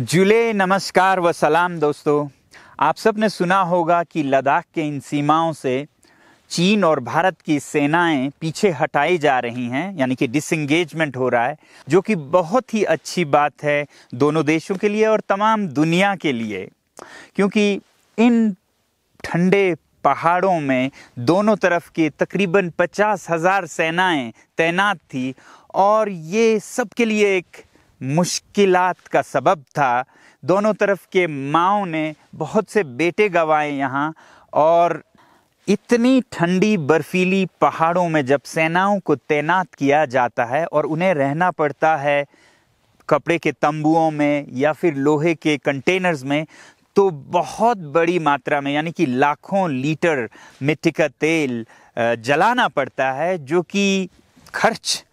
जुले, नमस्कार व सलाम दोस्तों। आप सबने सुना होगा कि लद्दाख के इन सीमाओं से चीन और भारत की सेनाएँ पीछे हटाई जा रही हैं, यानी कि डिसंगेजमेंट हो रहा है, जो कि बहुत ही अच्छी बात है दोनों देशों के लिए और तमाम दुनिया के लिए। क्योंकि इन ठंडे पहाड़ों में दोनों तरफ़ के तकरीबन पचास हज़ार सेनाएँ तैनात थी और ये सबके लिए एक मुश्किलात का सबब था। दोनों तरफ़ के माओ ने बहुत से बेटे गंवाए यहाँ और इतनी ठंडी बर्फीली पहाड़ों में जब सेनाओं को तैनात किया जाता है और उन्हें रहना पड़ता है कपड़े के तंबुओं में या फिर लोहे के कंटेनर्स में तो बहुत बड़ी मात्रा में, यानी कि लाखों लीटर मिट्टी का तेल जलाना पड़ता है, जो कि खर्च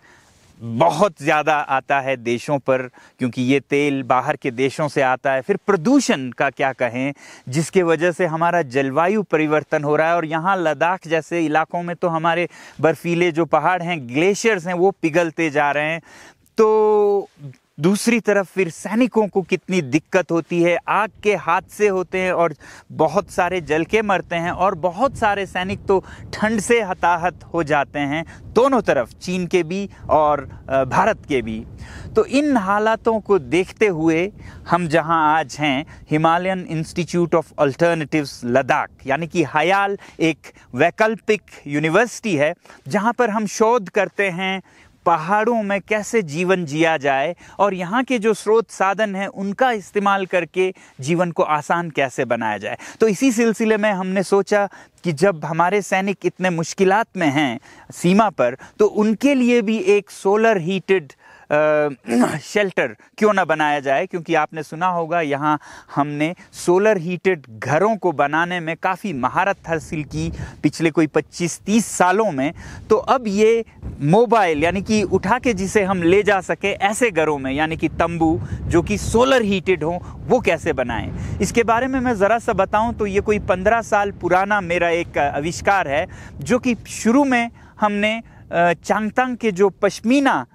बहुत ज़्यादा आता है देशों पर, क्योंकि ये तेल बाहर के देशों से आता है। फिर प्रदूषण का क्या कहें, जिसके वजह से हमारा जलवायु परिवर्तन हो रहा है। और यहाँ लद्दाख जैसे इलाकों में तो हमारे बर्फीले जो पहाड़ हैं, ग्लेशियर्स हैं, वो पिघलते जा रहे हैं। तो दूसरी तरफ़ फिर सैनिकों को कितनी दिक्कत होती है, आग के हादसे होते हैं और बहुत सारे जल के मरते हैं और बहुत सारे सैनिक तो ठंड से हताहत हो जाते हैं, दोनों तरफ़, चीन के भी और भारत के भी। तो इन हालातों को देखते हुए हम जहाँ आज हैं, Himalayan institute of alternatives, Ladakh, यानी कि हयाल एक वैकल्पिक यूनिवर्सिटी है, जहाँ पर हम शोध करते हैं पहाड़ों में कैसे जीवन जिया जाए और यहाँ के जो स्रोत साधन हैं, उनका इस्तेमाल करके जीवन को आसान कैसे बनाया जाए। तो इसी सिलसिले में हमने सोचा कि जब हमारे सैनिक इतने मुश्किलात में हैं सीमा पर तो उनके लिए भी एक सोलर हीटेड शेल्टर क्यों ना बनाया जाए? क्योंकि आपने सुना होगा, यहाँ हमने सोलर हीटेड घरों को बनाने में काफ़ी महारत हासिल की पिछले कोई 25-30 सालों में। तो अब ये मोबाइल, यानी कि उठा के जिसे हम ले जा सके ऐसे घरों में, यानी कि तंबू, जो कि सोलर हीटेड हो, वो कैसे बनाएँ? इसके बारे में मैं ज़रा सा बताऊँ तो ये कोई पंद्रह साल पुराना मेरा एक आविष्कार है, जो कि शुरू में हमने चांगतांग के जो पश्मीना,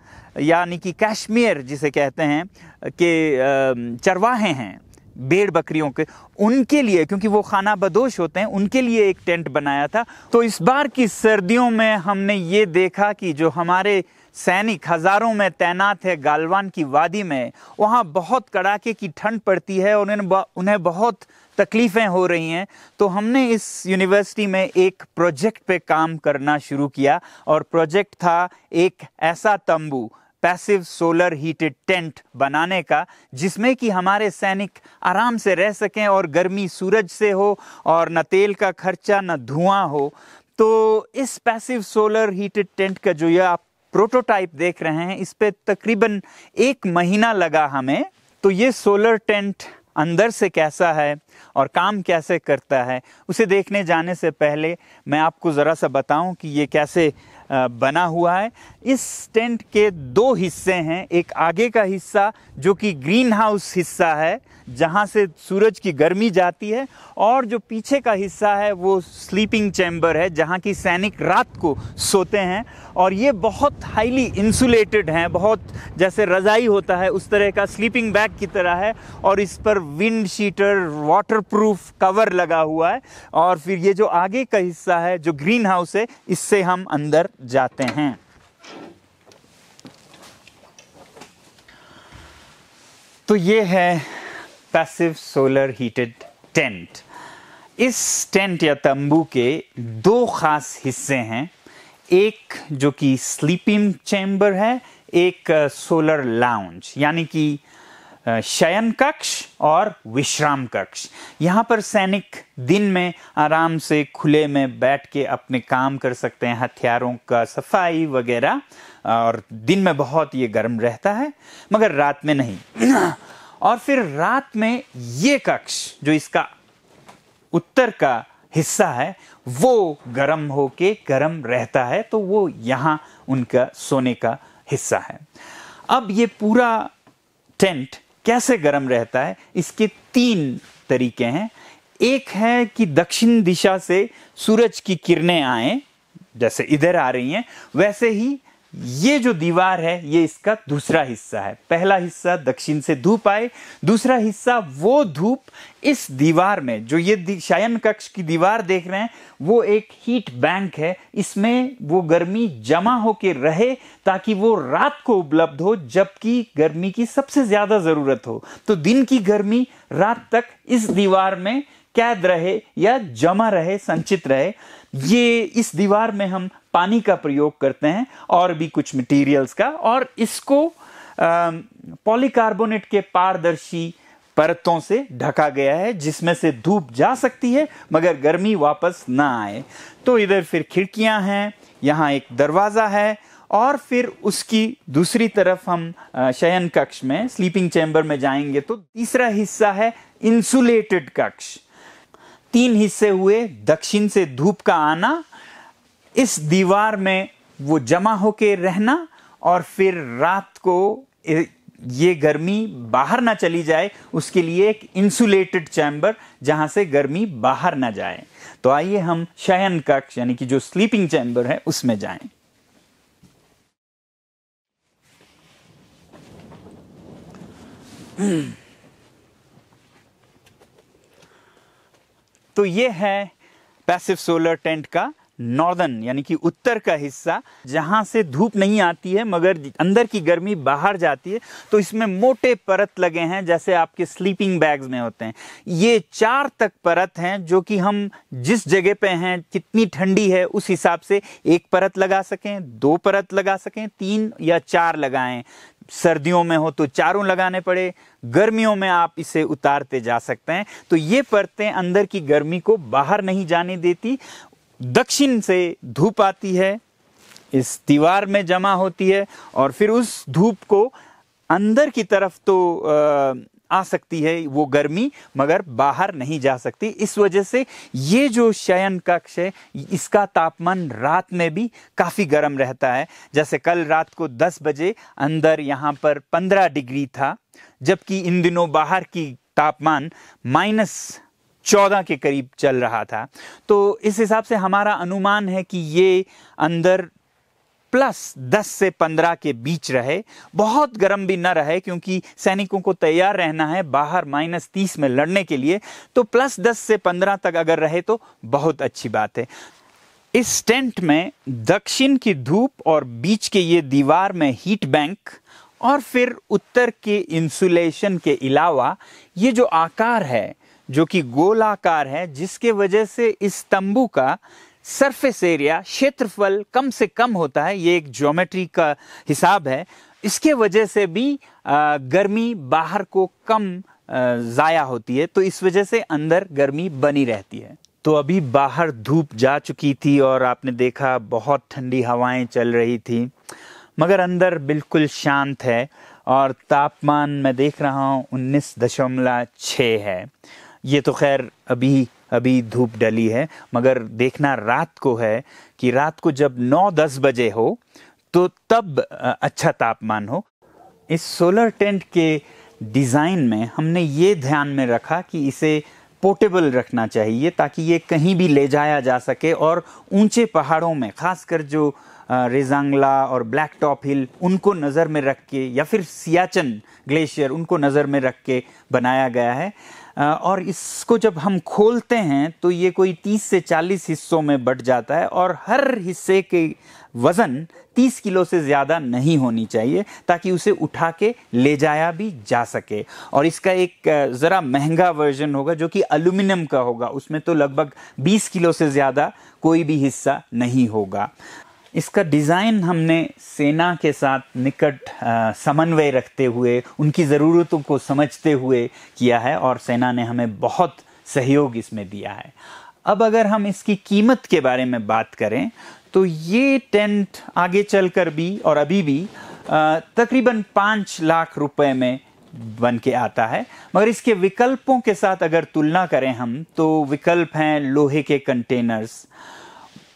यानी कि कश्मीर जिसे कहते हैं, कि चरवाहे हैं भेड़ बकरियों के, उनके लिए, क्योंकि वो खाना बदोश होते हैं, उनके लिए एक टेंट बनाया था। तो इस बार की सर्दियों में हमने ये देखा कि जो हमारे सैनिक, हज़ारों में तैनात है गालवान की वादी में, वहाँ बहुत कड़ाके की ठंड पड़ती है और उन्हें उन्हें बहुत तकलीफ़ें हो रही हैं। तो हमने इस यूनिवर्सिटी में एक प्रोजेक्ट पे काम करना शुरू किया और प्रोजेक्ट था एक ऐसा तंबू। पैसिव सोलर हीटेड टेंट बनाने का, जिसमें कि हमारे सैनिक आराम से रह सकें और गर्मी सूरज से हो और न तेल का खर्चा, न धुआँ हो। तो इस पैसिव सोलर हीटेड टेंट का जो ये आप प्रोटोटाइप देख रहे हैं, इस पर तकरीबन एक महीना लगा हमें। तो ये सोलर टेंट अंदर से कैसा है और काम कैसे करता है, उसे देखने जाने से पहले मैं आपको ज़रा सा बताऊँ कि ये कैसे बना हुआ है। इस टेंट के दो हिस्से हैं। एक आगे का हिस्सा, जो कि ग्रीन हाउस हिस्सा है, जहाँ से सूरज की गर्मी जाती है, और जो पीछे का हिस्सा है, वो स्लीपिंग चैम्बर है, जहाँ की सैनिक रात को सोते हैं। और ये बहुत हाईली इंसुलेटेड हैं, बहुत जैसे रज़ाई होता है, उस तरह का स्लीपिंग बैग की तरह है, और इस पर विंड शीटर वाटरप्रूफ कवर लगा हुआ है। और फिर ये जो आगे का हिस्सा है, जो ग्रीन हाउस है, इससे हम अंदर जाते हैं। तो ये है पैसिव सोलर हीटेड टेंट इस टेंट या तंबू के दो खास हिस्से हैं। एक जो कि स्लीपिंग चैम्बर है, एक सोलर लाउंज यानी कि शयन कक्ष और विश्राम कक्ष। यहाँ पर सैनिक दिन में आराम से खुले में बैठ के अपने काम कर सकते हैं, हथियारों का सफ़ाई वगैरह, और दिन में बहुत ये गर्म रहता है, मगर रात में नहीं। और फिर रात में ये कक्ष, जो इसका उत्तर का हिस्सा है, वो गर्म होके गर्म रहता है तो वो यहाँ उनका सोने का हिस्सा है। अब ये पूरा टेंट कैसे गर्म रहता है, इसके तीन तरीके हैं। एक है कि दक्षिण दिशा से सूरज की किरणें आए, जैसे इधर आ रही हैं, वैसे ही ये जो दीवार है, ये इसका दूसरा हिस्सा है। पहला हिस्सा दक्षिण से धूप आए, दूसरा हिस्सा वो धूप इस दीवार में, जो ये शयन कक्ष की दीवार देख रहे हैं, वो एक हीट बैंक है। इसमें वो गर्मी जमा होकर रहे ताकि वो रात को उपलब्ध हो, जबकि गर्मी की सबसे ज़्यादा ज़रूरत हो। तो दिन की गर्मी रात तक इस दीवार में कैद रहे या जमा रहे, संचित रहे, ये इस दीवार में हम पानी का प्रयोग करते हैं और भी कुछ मटेरियल्स का। और इसको पॉलीकार्बोनेट के पारदर्शी परतों से ढका गया है, जिसमें से धूप जा सकती है, मगर गर्मी वापस ना आए। तो इधर फिर खिड़कियाँ हैं, यहाँ एक दरवाज़ा है, और फिर उसकी दूसरी तरफ़ हम शयन कक्ष में स्लीपिंग चैम्बर में जाएँगे तो तीसरा हिस्सा है इंसुलेटेड कक्ष। तीन हिस्से हुए, दक्षिण से धूप का आना, इस दीवार में वो जमा होके रहना और फिर रात को ये गर्मी बाहर ना चली जाए, उसके लिए एक इंसुलेटेड चैम्बर जहाँ से गर्मी बाहर ना जाए। तो आइए हम शयन कक्ष, यानी कि जो स्लीपिंग चैम्बर है, उसमें जाएँ। तो ये है पैसिव सोलर टेंट का नॉर्दर्न यानी कि उत्तर का हिस्सा, जहाँ से धूप नहीं आती है, मगर अंदर की गर्मी बाहर जाती है। तो इसमें मोटे परत लगे हैं, जैसे आपके स्लीपिंग बैग्स में होते हैं। ये चार तक परत हैं, जो कि हम जिस जगह पे हैं, कितनी ठंडी है, उस हिसाब से एक परत लगा सकें, दो परत लगा सकें, तीन या चार लगाएँ। सर्दियों में हो तो चारों लगाने पड़े, गर्मियों में आप इसे उतारते जा सकते हैं। तो ये परतें अंदर की गर्मी को बाहर नहीं जाने देती, दक्षिण से धूप आती है, इस दीवार में जमा होती है, और फिर उस धूप को अंदर की तरफ़ तो आ सकती है वो गर्मी, मगर बाहर नहीं जा सकती। इस वजह से ये जो शयन कक्ष है, इसका तापमान रात में भी काफ़ी गर्म रहता है। जैसे कल रात को 10 बजे अंदर यहाँ पर 15 डिग्री था, जबकि इन दिनों बाहर की तापमान माइनस चौदह के करीब चल रहा था। तो इस हिसाब से हमारा अनुमान है कि ये अंदर प्लस 10 से 15 के बीच रहे। बहुत गर्म भी न रहे, क्योंकि सैनिकों को तैयार रहना है बाहर माइनस तीस में लड़ने के लिए। तो प्लस 10 से 15 तक अगर रहे तो बहुत अच्छी बात है। इस टेंट में दक्षिण की धूप और बीच के ये दीवार में हीट बैंक और फिर उत्तर के इंसुलेशन के अलावा ये जो आकार है, जो कि गोलाकार है, जिसके वजह से इस तंबू का सरफेस एरिया, क्षेत्रफल कम से कम होता है, ये एक ज्योमेट्री का हिसाब है। इसके वजह से भी गर्मी बाहर को कम ज़ाया होती है तो इस वजह से अंदर गर्मी बनी रहती है। तो अभी बाहर धूप जा चुकी थी और आपने देखा बहुत ठंडी हवाएँ चल रही थी, मगर अंदर बिल्कुल शांत है और तापमान मैं देख रहा हूँ उन्नीस दशमलव छ है। ये तो खैर अभी अभी धूप डली है, मगर देखना रात को है कि रात को जब 9-10 बजे हो तो तब अच्छा तापमान हो। इस सोलर टेंट के डिज़ाइन में हमने ये ध्यान में रखा कि इसे पोर्टेबल रखना चाहिए ताकि ये कहीं भी ले जाया जा सके और ऊँचे पहाड़ों में, खासकर जो रेजांगला और ब्लैक टॉप हिल, उनको नज़र में रख के या फिर सियाचन ग्लेशियर, उनको नज़र में रख के बनाया गया है। और इसको जब हम खोलते हैं तो ये कोई 30 से 40 हिस्सों में बट जाता है और हर हिस्से के वज़न 30 किलो से ज़्यादा नहीं होनी चाहिए, ताकि उसे उठा के ले जाया भी जा सके। और इसका एक ज़रा महँगा वर्जन होगा, जो कि एल्यूमिनियम का होगा। उसमें तो लगभग 20 किलो से ज़्यादा कोई भी हिस्सा नहीं होगा। इसका डिज़ाइन हमने सेना के साथ निकट समन्वय रखते हुए, उनकी ज़रूरतों को समझते हुए किया है और सेना ने हमें बहुत सहयोग इसमें दिया है। अब अगर हम इसकी कीमत के बारे में बात करें तो ये टेंट आगे चलकर भी और अभी भी तकरीबन पाँच लाख रुपए में बन के आता है। मगर इसके विकल्पों के साथ अगर तुलना करें हम तो विकल्प हैं लोहे के कंटेनर्स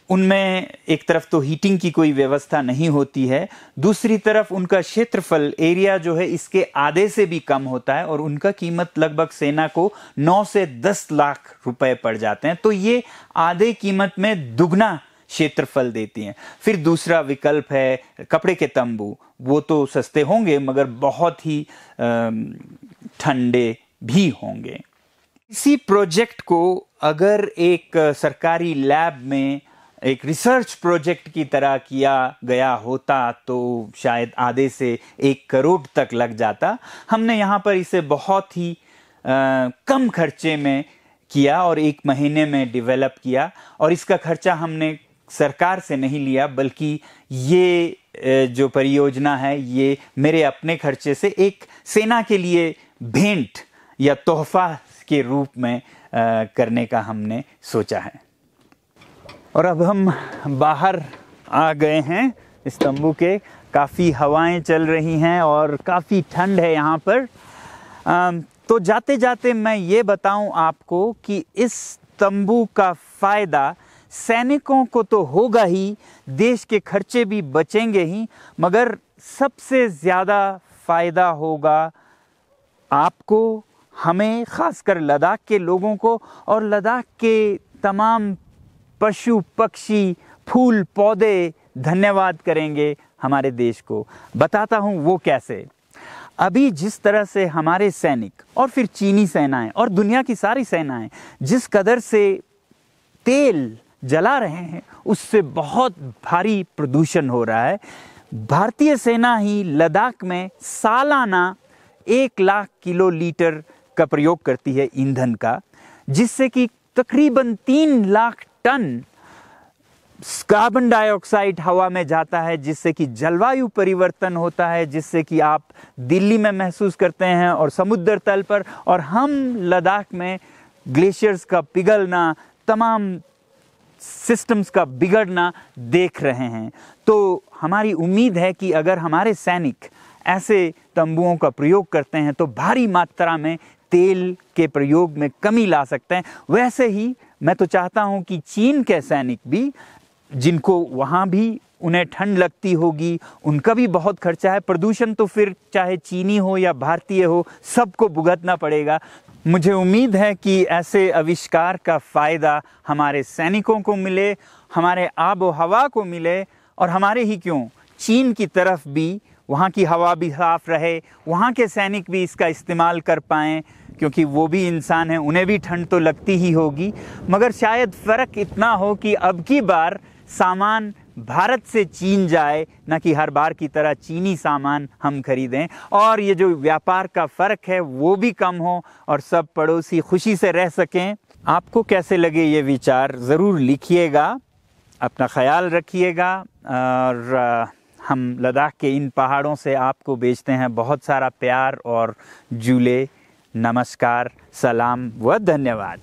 उनमें एक तरफ़ तो हीटिंग की कोई व्यवस्था नहीं होती है, दूसरी तरफ़ उनका क्षेत्रफल एरिया जो है इसके आधे से भी कम होता है और उनका कीमत लगभग सेना को 9 से 10 लाख रुपए पड़ जाते हैं। तो ये आधे कीमत में दुगना क्षेत्रफल देती हैं। फिर दूसरा विकल्प है कपड़े के तंबू। वो तो सस्ते होंगे, मगर बहुत ही ठंडे भी होंगे। इसी प्रोजेक्ट को अगर एक सरकारी लैब में एक रिसर्च प्रोजेक्ट की तरह किया गया होता तो शायद आधे से एक करोड़ तक लग जाता। हमने यहाँ पर इसे बहुत ही आ, कम खर्चे में किया और एक महीने में डेवलप किया और इसका खर्चा हमने सरकार से नहीं लिया बल्कि ये जो परियोजना है ये मेरे अपने खर्चे से एक सेना के लिए भेंट या तोहफा के रूप में करने का हमने सोचा है। और अब हम बाहर आ गए हैं इस तंबू के। काफ़ी हवाएँ चल रही हैं और काफ़ी ठंड है यहाँ पर। तो जाते जाते मैं ये बताऊँ आपको कि इस तंबू का फ़ायदा सैनिकों को तो होगा ही, देश के खर्चे भी बचेंगे ही, मगर सबसे ज़्यादा फ़ायदा होगा आपको, हमें, खासकर लद्दाख के लोगों को। और लद्दाख के तमाम पशु, पक्षी, फूल, पौधे धन्यवाद करेंगे हमारे देश को। बताता हूँ वो कैसे। अभी जिस तरह से हमारे सैनिक और फिर चीनी सेनाएँ और दुनिया की सारी सेनाएँ जिस कदर से तेल जला रहे हैं, उससे बहुत भारी प्रदूषण हो रहा है। भारतीय सेना ही लद्दाख में सालाना एक लाख किलो लीटर का प्रयोग करती है ईंधन का, जिससे कि तकरीबन तीन लाख टन कार्बन डाइऑक्साइड हवा में जाता है, जिससे कि जलवायु परिवर्तन होता है, जिससे कि आप दिल्ली में महसूस करते हैं और समुद्र तल पर। और हम लद्दाख में ग्लेशियर्स का पिघलना, तमाम सिस्टम्स का बिगड़ना देख रहे हैं। तो हमारी उम्मीद है कि अगर हमारे सैनिक ऐसे तंबुओं का प्रयोग करते हैं तो भारी मात्रा में तेल के प्रयोग में कमी ला सकते हैं। वैसे ही मैं तो चाहता हूँ कि चीन के सैनिक भी, जिनको वहाँ भी उन्हें ठंड लगती होगी, उनका भी बहुत खर्चा है। प्रदूषण तो फिर चाहे चीनी हो या भारतीय हो, सबको भुगतना पड़ेगा। मुझे उम्मीद है कि ऐसे आविष्कार का फ़ायदा हमारे सैनिकों को मिले, हमारे आब हवा को मिले, और हमारे ही क्यों? चीन की तरफ़ भी, वहाँ की हवा भी साफ़ रहे, वहाँ के सैनिक भी इसका इस्तेमाल कर पाएँ। क्योंकि वो भी इंसान हैं, उन्हें भी ठंड तो लगती ही होगी। मगर शायद फ़र्क इतना हो कि अब की बार सामान भारत से चीन जाए, न कि हर बार की तरह चीनी सामान हम खरीदें। और ये जो व्यापार का फ़र्क है, वो भी कम हो और सब पड़ोसी खुशी से रह सकें। आपको कैसे लगे ये विचार? ज़रूर लिखिएगा, अपना ख्याल रखिएगा, और हम लद्दाख के इन पहाड़ों से आपको बेचते हैं बहुत सारा प्यार और झूले। नमस्कार सलाम व धन्यवाद।